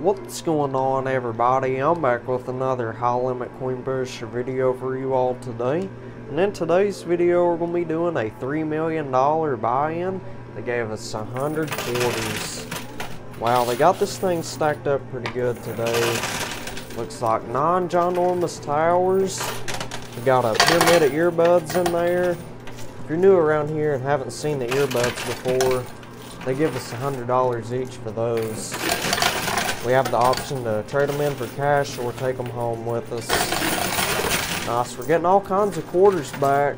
What's going on everybody? I'm back with another high limit coin pusher video for you all today. And in today's video we're going to be doing a $3 million buy-in. They gave us 100 quarters. Wow, they got this thing stacked up pretty good today. Looks like 9 ginormous towers. We got a pyramid of earbuds in there. If you're new around here and haven't seen the earbuds before, they give us $100 each for those. We have the option to trade them in for cash or take them home with us. Nice, we're getting all kinds of quarters back.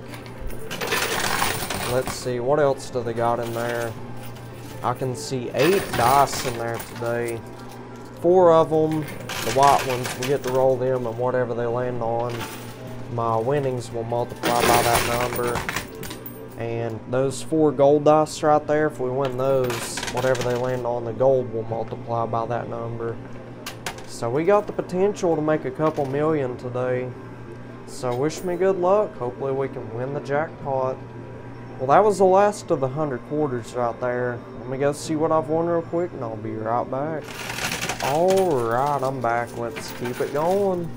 Let's see, what else do they got in there? I can see eight dice in there today. Four of them, the white ones, we get to roll them and whatever they land on, my winnings will multiply by that number. And those four gold dice right there, if we win those, whatever they land on, the gold will multiply by that number. So we got the potential to make a couple million today. So wish me good luck. Hopefully we can win the jackpot. Well, that was the last of the 100 quarters right there. Let me go see what I've won real quick, and I'll be right back. Alright, I'm back. Let's keep it going.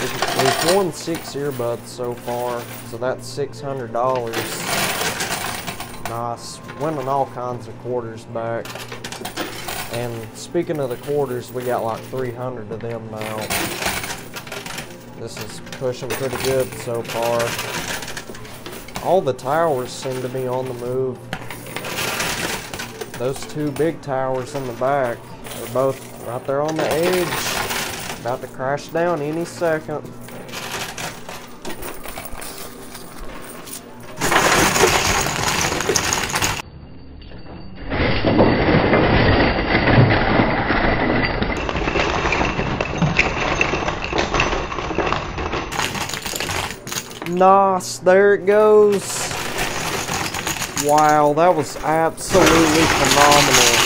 We've won six earbuds so far, so that's $600. Nice. Winning all kinds of quarters back. And speaking of the quarters, we got like 300 of them now. This is pushing pretty good so far. All the towers seem to be on the move. Those two big towers in the back are both right there on the edge. About to crash down any second. Nice, there it goes. Wow, that was absolutely phenomenal.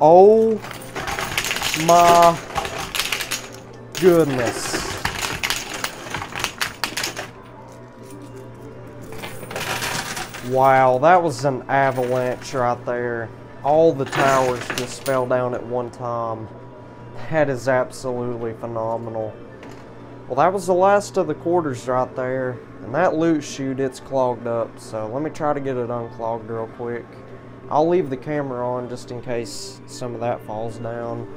Oh my goodness. Wow, that was an avalanche right there. All the towers just fell down at one time. That is absolutely phenomenal. Well, that was the last of the quarters right there. And that loot chute, it's clogged up. So let me try to get it unclogged real quick. I'll leave the camera on just in case some of that falls down.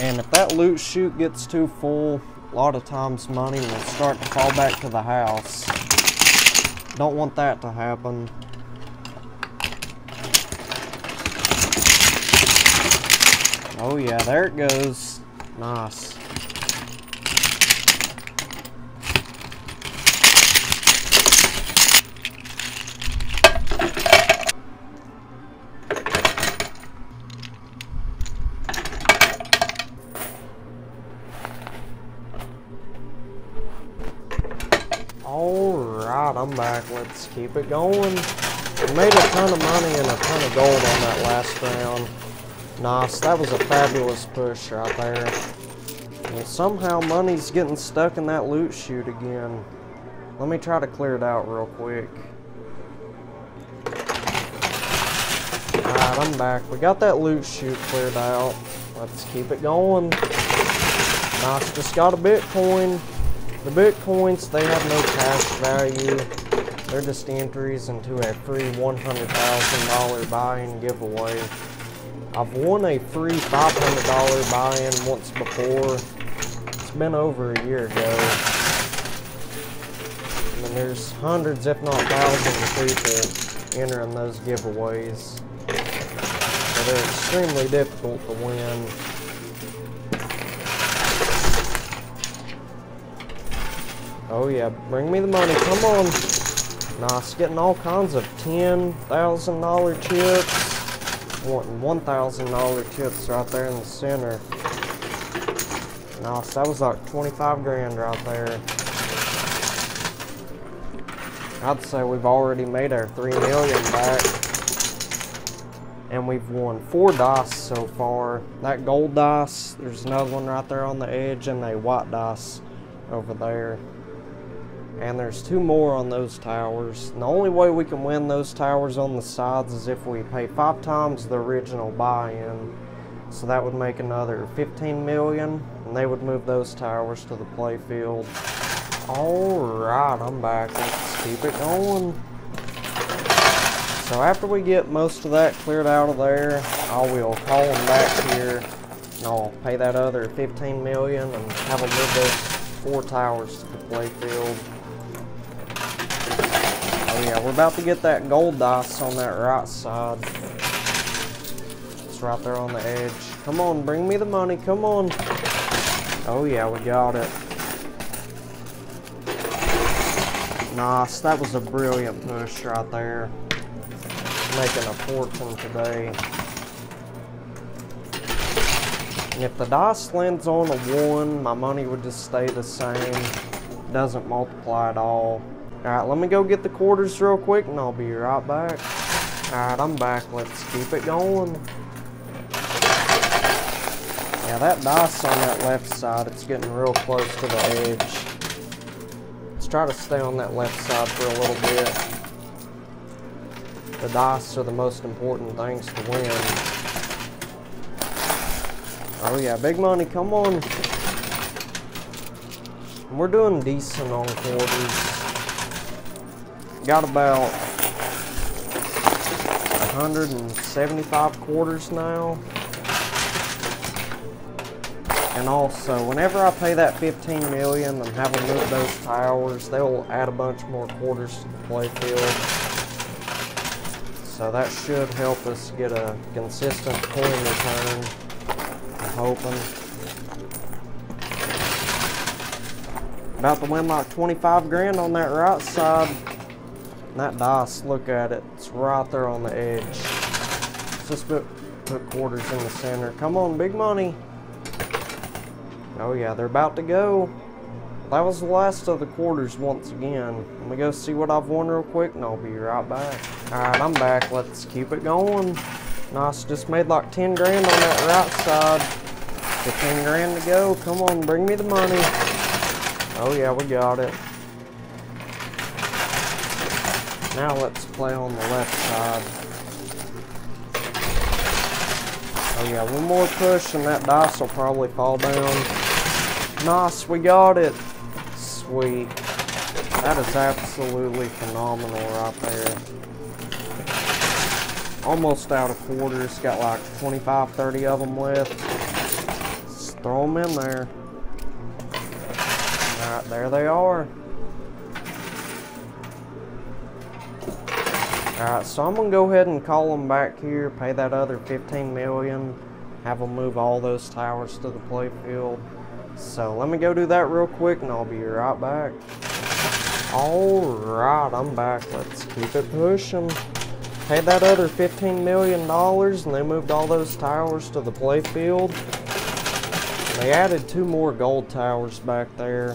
And if that loot chute gets too full, a lot of times money will start to fall back to the house. Don't want that to happen. Oh yeah, there it goes. Nice. I'm back. Let's keep it going. We made a ton of money and a ton of gold on that last round. Nice, that was a fabulous push right there. And somehow money's getting stuck in that loot chute again. Let me try to clear it out real quick. Alright, I'm back. We got that loot chute cleared out. Let's keep it going. Nice, just got a Bitcoin. The Bitcoins, they have no cash value. They're just entries into a free $100,000 buy-in giveaway. I've won a free $500 buy-in once before. It's been over a year ago. I mean, there's hundreds, if not thousands of people entering those giveaways. So they're extremely difficult to win. Oh yeah, bring me the money, come on. Nice, getting all kinds of $10,000 chips. Wanting $1,000 chips right there in the center. Nice, that was like 25 grand right there. I'd say we've already made our 3 million back. And we've won four dice so far. That gold dice, there's another one right there on the edge, and a white dice over there. And there's two more on those towers. And the only way we can win those towers on the sides is if we pay five times the original buy-in. So that would make another 15 million, and they would move those towers to the playfield. Alright, I'm back. Let's keep it going. So after we get most of that cleared out of there, I will call them back here, and I'll pay that other 15 million and have them move those four towers to the playfield. Oh yeah, we're about to get that gold dice on that right side. It's right there on the edge. Come on, bring me the money, come on. Oh yeah, we got it. Nice, that was a brilliant push right there. Making a fortune today. And if the dice lands on a 1, my money would just stay the same. Doesn't multiply at all. Alright, let me go get the quarters real quick and I'll be right back. Alright, I'm back. Let's keep it going. Yeah, that dice on that left side, it's getting real close to the edge. Let's try to stay on that left side for a little bit. The dice are the most important things to win. Oh yeah, big money, come on. We're doing decent on quarters got about 175 quarters now. And also, whenever I pay that 15 million and have them move those towers, they'll add a bunch more quarters to the playfield. So that should help us get a consistent coin return. I'm hoping. About to win like 25 grand on that right side. That dice, look at it. It's right there on the edge. Let's just put, put quarters in the center. Come on, big money. Oh yeah, they're about to go. That was the last of the quarters once again. Let me go see what I've won real quick and I'll be right back. Alright, I'm back. Let's keep it going. Nice, just made like 10 grand on that right side. 15 grand to go. Come on, bring me the money. Oh yeah, we got it. Now let's play on the left side. Oh yeah, one more push and that dice will probably fall down. Nice, we got it. Sweet. That is absolutely phenomenal right there. Almost out of quarters. Got like 25, 30 of them left. Just throw them in there. Alright, there they are. Alright, so I'm to go ahead and call them back here, pay that other 15 million, have them move all those towers to the playfield. So let me go do that real quick and I'll be right back. Alright, I'm back. Let's keep it pushing. Paid that other $15 million and they moved all those towers to the playfield. They added two more gold towers back there.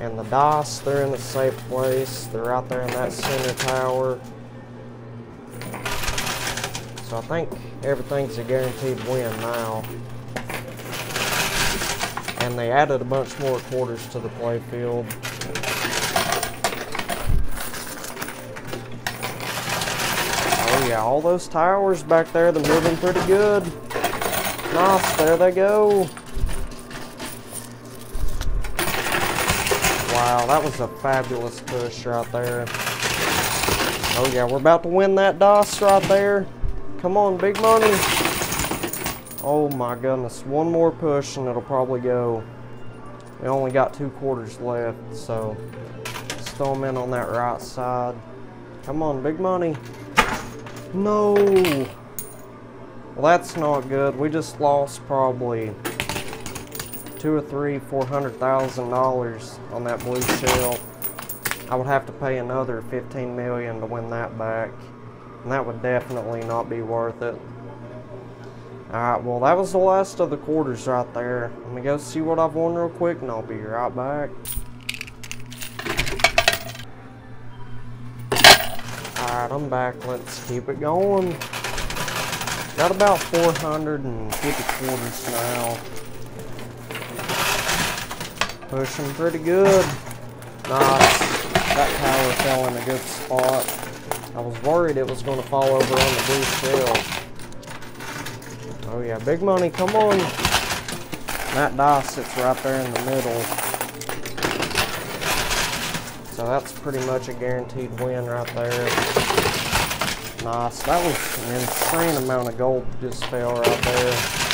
And the dice, they're in a safe place. They're out there in that center tower. So I think everything's a guaranteed win now. And they added a bunch more quarters to the playfield. Oh yeah, all those towers back there, they're moving pretty good. Nice, there they go. Wow, that was a fabulous push right there. Oh yeah, we're about to win that DOS right there. Come on, big money. Oh my goodness, one more push and it'll probably go. We only got two quarters left, so throw them in on that right side. Come on, big money. No. Well, that's not good. We just lost probably two or three, four hundred thousand dollars on that blue shell. I would have to pay another 15 million to win that back. And that would definitely not be worth it. Alright, well that was the last of the quarters right there. Let me go see what I've won real quick and I'll be right back. Alright, I'm back. Let's keep it going. Got about 450 quarters now. Pushing pretty good. Nice. That tower fell in a good spot. I was worried it was going to fall over on the blue shell. Oh yeah, big money, come on. That die sits right there in the middle. So that's pretty much a guaranteed win right there. Nice. That was an insane amount of gold just fell right there.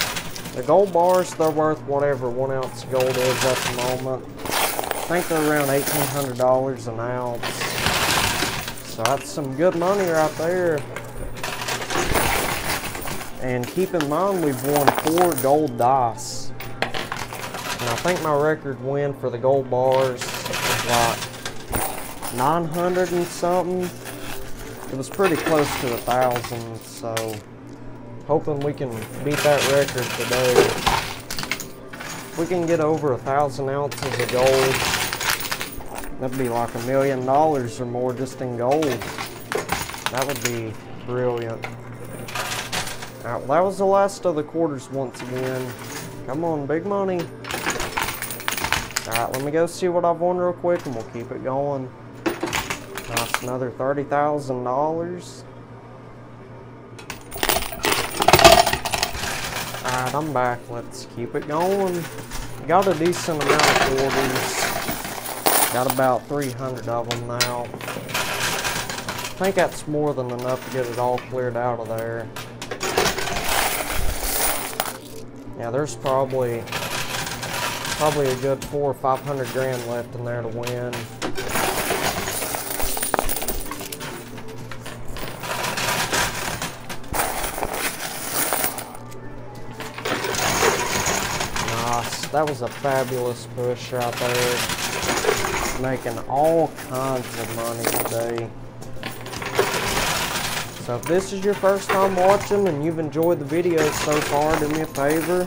The gold bars, they're worth whatever one ounce gold is at the moment. I think they're around $1,800 an ounce. So that's some good money right there. And keep in mind, we've won four gold dice. And I think my record win for the gold bars is like 900 and something. It was pretty close to a thousand, so hoping we can beat that record today. If we can get over a thousand ounces of gold, that'd be like a million dollars or more just in gold. That would be brilliant. That was the last of the quarters once again. Come on, big money. Alright, let me go see what I've won real quick and we'll keep it going. That's another $30,000. Alright, I'm back. Let's keep it going. Got a decent amount of quarters. Got about 300 of them now. I think that's more than enough to get it all cleared out of there. Yeah, there's probably probably a good four or five hundred grand left in there to win. That was a fabulous push right there. Making all kinds of money today. So if this is your first time watching and you've enjoyed the video so far, do me a favor.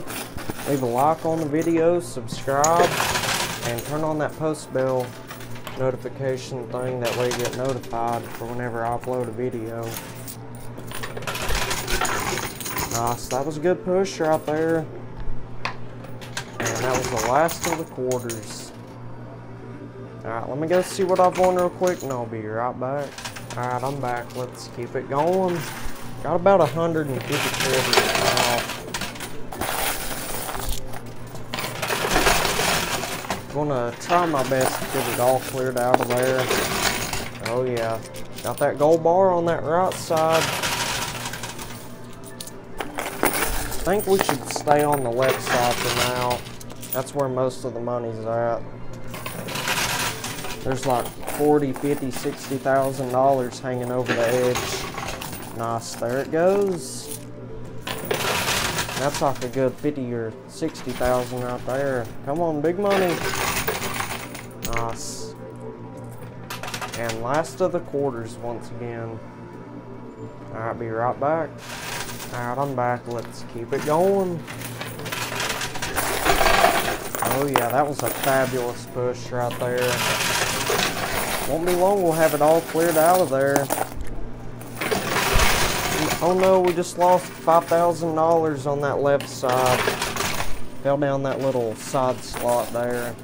Leave a like on the video, subscribe, and turn on that post bell notification thing. That way you get notified for whenever I upload a video. Nice, that was a good push right there that was the last of the quarters. Alright, let me go see what I've won real quick and I'll be right back. Alright, I'm back. Let's keep it going. Got about 150 quarters now. Gonna try my best to get it all cleared out of there. Oh yeah. Got that gold bar on that right side. I think we should stay on the left side for now. That's where most of the money's at. There's like 40, 50, 60,000 dollars hanging over the edge. Nice, there it goes. That's like a good 50 or 60,000 right there. Come on, big money. Nice. And last of the quarters once again. Alright, be right back. Alright, I'm back. Let's keep it going. Oh yeah, that was a fabulous push right there. Won't be long, we'll have it all cleared out of there. Oh no, we just lost $5,000 on that left side. Fell down that little side slot there.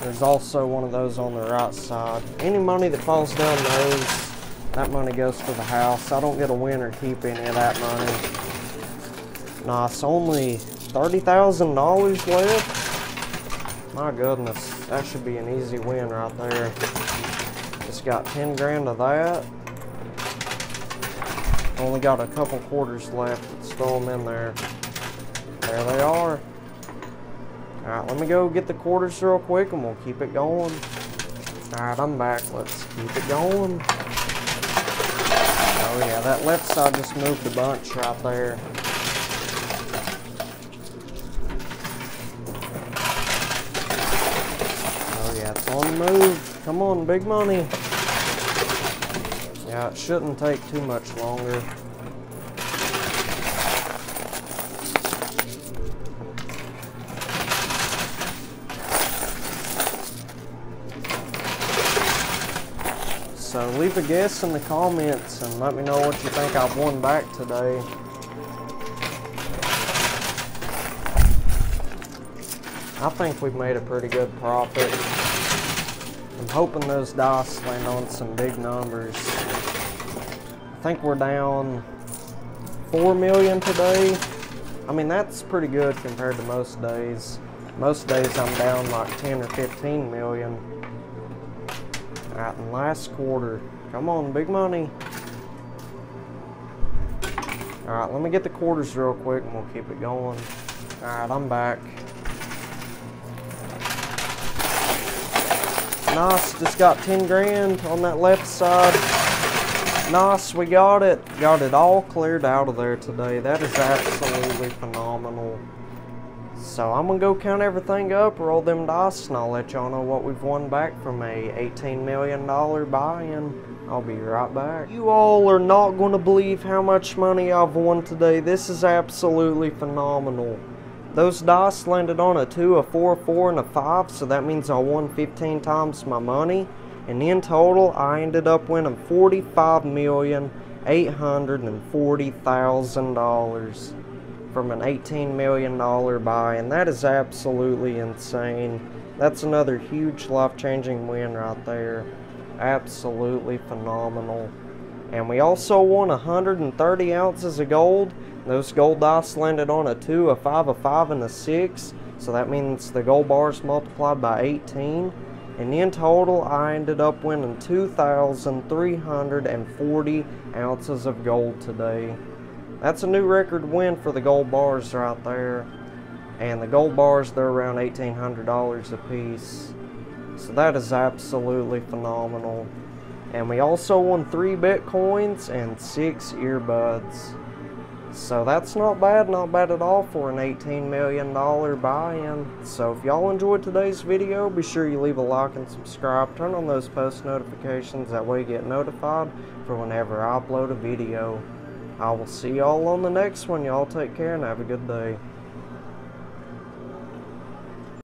There's also one of those on the right side. Any money that falls down those, that money goes to the house. I don't get a win or keep any of that money. Nice, only $30,000 left? My goodness, that should be an easy win right there. Just got 10 grand of that. Only got a couple quarters left. Let's throw them in there. There they are. Alright, let me go get the quarters real quick and we'll keep it going. Alright, I'm back. Let's keep it going. Oh yeah, that left side just moved a bunch right there. On the move. Come on, big money. Yeah, it shouldn't take too much longer. So leave a guess in the comments and let me know what you think I've won back today. I think we've made a pretty good profit. Hoping those dice land on some big numbers. I think we're down 4 million today. I mean, that's pretty good compared to most days. Most days I'm down like 10 or 15 million. Alright, in last quarter. Come on, big money. Alright, let me get the quarters real quick and we'll keep it going. Alright, I'm back. Nice, just got 10 grand on that left side. Nice, we got it. Got it all cleared out of there today. That is absolutely phenomenal. So I'm gonna go count everything up, roll them dice, and I'll let y'all know what we've won back from a $18 million buy-in. I'll be right back. You all are not gonna believe how much money I've won today. This is absolutely phenomenal. Those dice landed on a 2, a 4, a 4, and a 5, so that means I won 15 times my money. And in total, I ended up winning $45,840,000 from an $18 million buy, and that is absolutely insane. That's another huge life-changing win right there. Absolutely phenomenal. And we also won 130 ounces of gold. Those gold dice landed on a 2, a 5, a 5, and a 6. So that means the gold bars multiplied by 18. And in total, I ended up winning 2,340 ounces of gold today. That's a new record win for the gold bars right there. And the gold bars, they're around $1,800 a piece. So that is absolutely phenomenal. And we also won three Bitcoins and six earbuds. So that's not bad, not bad at all for an $18 million buy-in. So if y'all enjoyed today's video, be sure you leave a like and subscribe. Turn on those post notifications, that way you get notified for whenever I upload a video. I will see y'all on the next one. Y'all take care and have a good day.